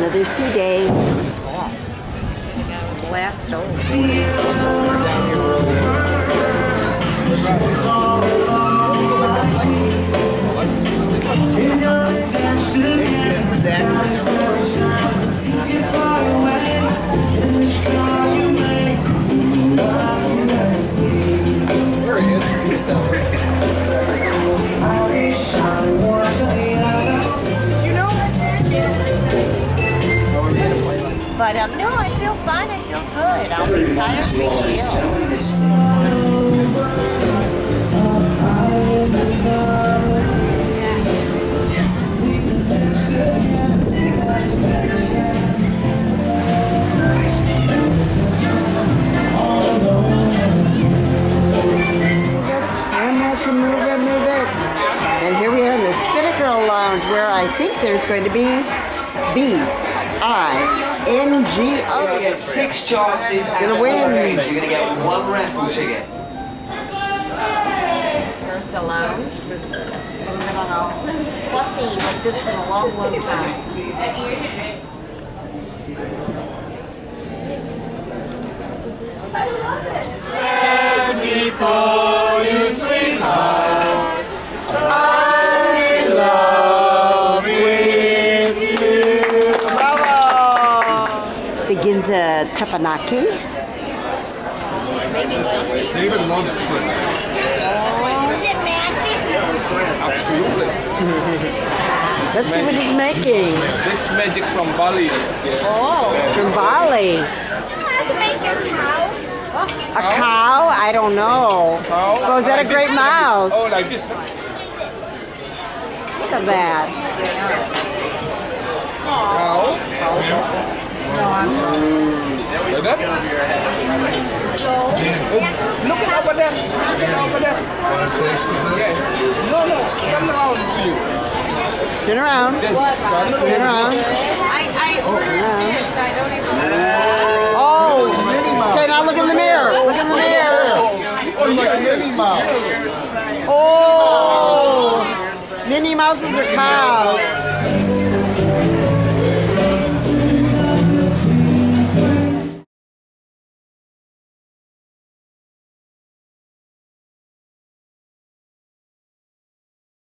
Another sea day. Blast over. Did But um, no, I feel fine. I feel good. I'll be tired. Big deal. And that's a move it, move it. And here we are in the Spinnaker Lounge where I think there's going to be B I N G You're gonna get six chances at Gonna win. race. You're gonna get one raffle ticket. There's a lounge. I don't know. Fussy like this in a long, long time. Begins at Teppanyaki. David loves shrimp. Absolutely. Let's see what he's making. This magic from Bali is yeah. From Bali. A cow? I don't know. Cow? Oh, is that a great this? mouse? Oh, like this. Look at that. Cow. Look over there. Look over there. No, no. Around you. Turn around. Then turn around. I, I ordered this. I don't even. Oh. Okay, now look in the mirror. Look in the mirror. Oh, Minnie Mouse. Oh. Minnie Mouses are cows.